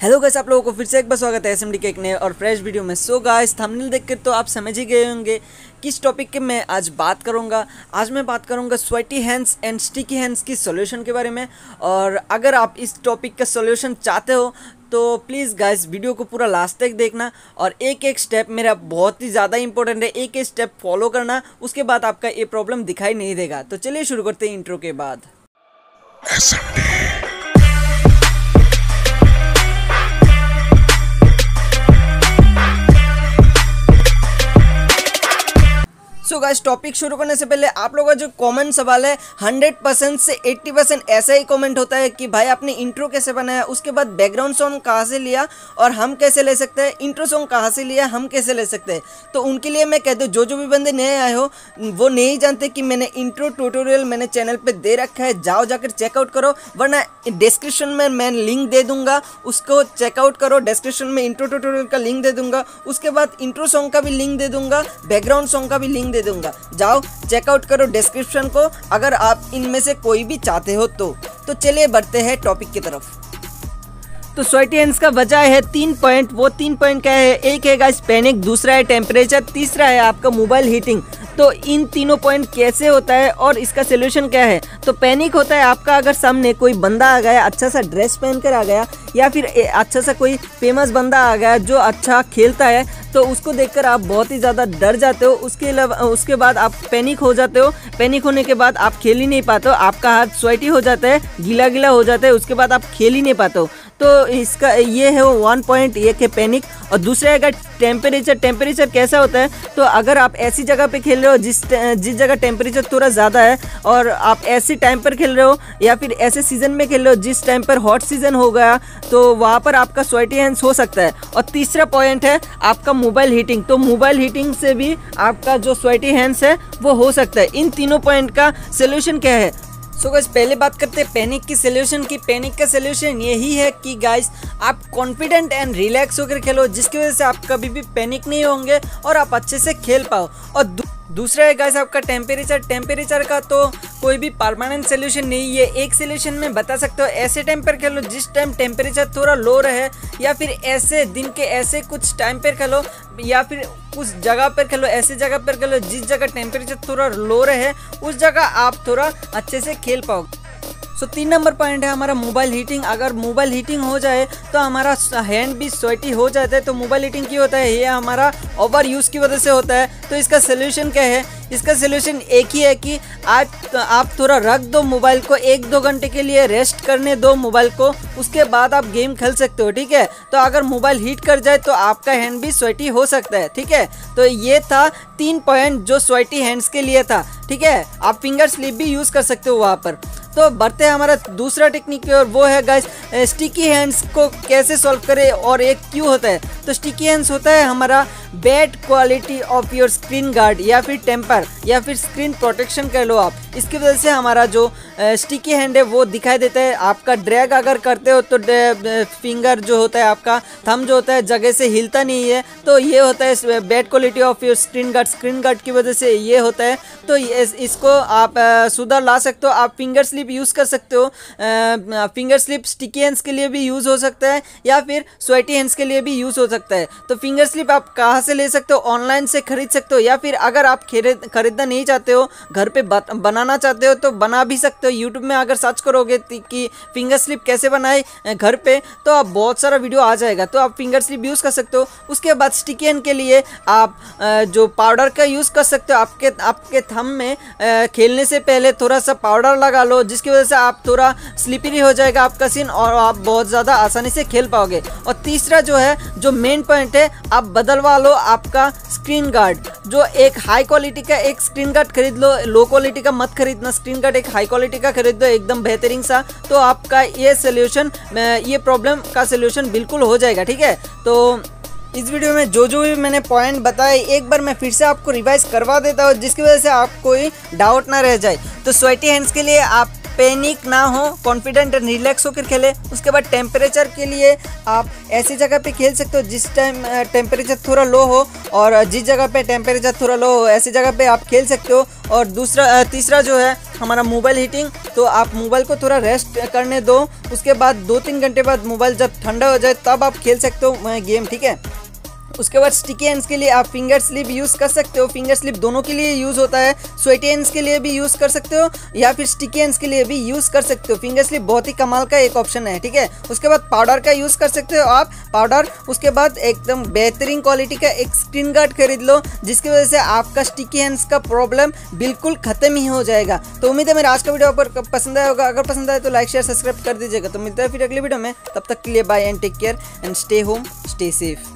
Hello guys आप लोगों को फिर से एक बार स्वागत है एसएमडी के एक नए और फ्रेश वीडियो में। सो गाइस थंबनेल देख कर तो आप समझ ही गए होंगे किस टॉपिक के मैं आज बात करूँगा। आज मैं बात करूँगा sweaty hands and sticky hands की सॉल्यूशन के बारे में। और अगर आप इस टॉपिक का सॉल्यूशन चाहते हो तो प्लीज़ गाइस वीडियो को पूरा लास्ट तक देखना। और एक एक स्टेप मेरा बहुत ही ज़्यादा इंपॉर्टेंट है, एक एक स्टेप फॉलो करना। उसके बाद आपका ये प्रॉब्लम दिखाई नहीं देगा। तो चलिए शुरू करते हैं इंट्रो के बाद। गाइस टॉपिक शुरू करने से पहले आप लोगों का जो कमेंट सवाल है हंड्रेड परसेंट से एट्टी परसेंट ऐसा ही कमेंट होता है कि भाई आपने इंट्रो कैसे बनाया, उसके बाद बैकग्राउंड सॉन्ग कहाँ से लिया और हम कैसे ले सकते हैं इंट्रो सॉन्ग कहाँ से लिया, हम कैसे ले सकते हैं। तो उनके लिए मैं कहता हूँ जो जो भी बंदे नए आए हो, वो नहीं जानते कि मैंने इंट्रो ट्यूटोरियल मैंने चैनल पर दे रखा है, जाओ जाकर चेकआउट करो, वरना डिस्क्रिप्शन में मैं लिंक दे दूँगा, उसको चेकआउट करो डिस्क्रिप्शन में इंट्रो ट्यूटोरियल का लिंक दे दूँगा, उसके बाद इंट्रो सॉन्ग का भी लिंक दे दूँगा बैकग्राउंड सॉन्ग का भी लिंक दे दूँगा। जाओ चेकआउट करो डिस्क्रिप्शन को। अगर आप इनमें से कोई भी चाहते हो तो। तो चलिए बढ़ते हैं टॉपिक की तरफ़। तो स्वेटी हैंड्स का वजह है तीन पॉइंट वो तीन पॉइंट क्या है? एक है गाइस पैनिक दूसरा है टेम्परेचर तीसरा है आपका मोबाइल हीटिंग तो इन तीनों पॉइंट कैसे होता है और इसका सोल्यूशन क्या है? तो पैनिक होता है आपका अगर सामने कोई बंदा आ गया अच्छा सा ड्रेस पहन कर आ गया, या फिर अच्छा सा कोई फ़ेमस बंदा आ गया जो अच्छा खेलता है तो उसको देखकर आप बहुत ही ज़्यादा डर जाते हो। उसके अलावा, उसके बाद आप पैनिक हो जाते हो। पैनिक होने के बाद आप खेल ही नहीं पाते हो। आपका हाथ स्वेटी हो जाता है गीला गीला हो जाता है, उसके बाद आप खेल ही नहीं पाते हो। तो इसका ये है वो वन पॉइंट एक है पैनिक और दूसरा अगर टेम्परेचर टेम्परेचर कैसा होता है तो अगर आप ऐसी जगह पे खेल रहे हो जिस जिस जगह टेम्परेचर थोड़ा ज़्यादा है, और आप ऐसे टाइम पर खेल रहे हो, या फिर ऐसे सीज़न में खेल रहे हो जिस टाइम पर हॉट सीज़न हो गया तो वहाँ पर आपका स्वेटी हैंड्स हो सकता है। और तीसरा पॉइंट है आपका मोबाइल हीटिंग तो मोबाइल हीटिंग से भी आपका जो स्वेटी हैंड्स है, वो हो सकता है। इन तीनों पॉइंट का सोल्यूशन क्या है? सो गाइस पहले बात करते हैं पैनिक की सोल्यूशन की। पैनिक का सोल्यूशन यही है कि गाइज़ आप कॉन्फिडेंट एंड रिलैक्स होकर खेलो, जिसकी वजह से आप कभी भी पैनिक नहीं होंगे और आप अच्छे से खेल पाओ। और दूसरा है गाइस आपका टेम्परेचर टेम्परेचर का तो कोई भी परमानेंट सोल्यूशन नहीं है। एक सोल्यूशन में बता सकते हो, ऐसे टाइम पर खेलो जिस टाइम टेम्परेचर थोड़ा लो रहे, या फिर ऐसे दिन के ऐसे कुछ टाइम पर खेलो, या फिर उस जगह पर खेलो, ऐसे जगह पर खेलो जिस जगह टेम्परेचर थोड़ा लो रहे, उस जगह आप थोड़ा अच्छे से खेल पाओगे। सो तीन नंबर पॉइंट है, हमारा मोबाइल हीटिंग अगर मोबाइल हीटिंग हो जाए तो हमारा हैंड भी स्वेटी हो जाता है तो मोबाइल हीटिंग क्यों होता है? ये हमारा ओवर यूज़ की वजह से होता है। तो इसका सोल्यूशन क्या है? इसका सोल्यूशन एक ही है कि आज आप थोड़ा रख दो मोबाइल को, एक दो घंटे के लिए रेस्ट करने दो मोबाइल को, उसके बाद आप गेम खेल सकते हो, ठीक है? तो अगर मोबाइल हीट कर जाए तो आपका हैंड भी स्वेटी हो सकता है, ठीक है? तो ये था तीन पॉइंट जो स्वेटी हैंड्स के लिए था, ठीक है? आप फिंगर स्लिप भी यूज़ कर सकते हो वहाँ पर। तो बढ़ते हैं हमारा दूसरा टेक्निक की और वो है गाइस स्टिकी हैंड्स को कैसे सॉल्व करें और एक क्यों होता है? तो स्टिकी हैंड्स होता है हमारा bad quality of your screen guard या फिर टेम्पर या फिर स्क्रीन प्रोटेक्शन कह लो आप। इसकी वजह से हमारा जो स्टिकी हैंड है वो दिखाई देता है। आपका ड्रैग अगर करते हो तो फिंगर जो होता है आपका थम जो होता है, जगह से हिलता नहीं है। तो ये होता है bad quality of your screen guard screen guard की वजह से ये होता है। तो इसको आप सुधार ला सकते हो। आप फिंगर स्लिप यूज़ कर सकते हो। फिंगर स्लिप स्टिकी हैंड्स के लिए भी यूज़ हो सकता है, या फिर स्वेटी हैंड्स के लिए भी यूज़ हो सकता है। तो फिंगर स्लिप आप कहाँ से ले सकते हो? ऑनलाइन से खरीद सकते हो, या फिर अगर आप खरीद, खरीदना नहीं चाहते हो, घर पे बनाना चाहते हो तो बना भी सकते हो। यूट्यूब में अगर सर्च करोगे कि फिंगर स्लिप कैसे बनाए घर पे तो आप बहुत सारा वीडियो आ जाएगा। तो आप फिंगर स्लिप यूज़ कर सकते हो। उसके बाद स्टिकियन के लिए आप जो पाउडर का यूज़ कर सकते हो, आपके आपके थम में खेलने से पहले थोड़ा सा पाउडर लगा लो जिसकी वजह से आप थोड़ा स्लिपरी हो जाएगा आपका सीन और आप बहुत ज़्यादा आसानी से खेल पाओगे। और तीसरा जो है, जो मेन पॉइंट है, आप बदलवा लो आपका स्क्रीन गार्ड जो एक हाई क्वालिटी का एक स्क्रीन गार्ड खरीद लो लो क्वालिटी का मत खरीदना। स्क्रीन गार्ड एक हाई क्वालिटी का खरीद दो एकदम बेहतरीन सा। तो आपका ये सोल्यूशन ये प्रॉब्लम का सोल्यूशन बिल्कुल हो जाएगा, ठीक है? तो इस वीडियो में जो जो भी मैंने पॉइंट बताए, एक बार मैं फिर से आपको रिवाइज करवा देता हूँ, जिसकी वजह से आप कोई डाउट ना रह जाए। तो स्वेटी हैंड्स के लिए आप पैनिक ना हो कॉन्फिडेंट एंड रिलैक्स होकर खेले। उसके बाद टेम्परेचर के लिए आप ऐसी जगह पे खेल सकते हो जिस टाइम टेम्परेचर थोड़ा लो हो और जिस जगह पे टेम्परेचर थोड़ा लो हो, ऐसी जगह पे आप खेल सकते हो। और दूसरा तीसरा जो है, हमारा मोबाइल हीटिंग तो आप मोबाइल को थोड़ा रेस्ट करने दो। उसके बाद दो तीन घंटे बाद मोबाइल जब ठंडा हो जाए, तब आप खेल सकते हो गेम, ठीक है? उसके बाद स्टिकी हैंड्स के लिए आप फिंगर स्लिप यूज़ कर सकते हो। फिंगर स्लिप दोनों के लिए यूज़ होता है। स्वेटी हैंड्स के लिए भी यूज़ कर सकते हो, या फिर स्टिकी हैंड्स के लिए भी यूज़ कर सकते हो। फिंगर स्लिप बहुत ही कमाल का एक ऑप्शन है, ठीक है? उसके बाद पाउडर का यूज़ कर सकते हो आप। पाउडर उसके बाद एकदम बेहतरीन क्वालिटी का एक स्क्रीन गार्ड खरीद लो, जिसकी वजह से आपका स्टिकी हैंड्स का प्रॉब्लम बिल्कुल ख़त्म ही हो जाएगा। तो उम्मीद है मेरा आज का वीडियो पर पसंद आया होगा। अगर पसंद आए तो लाइक शेयर सब्सक्राइब कर दीजिएगा। तो मिलता है फिर अगली वीडियो में। तब तक के लिए bye and take care and stay home stay safe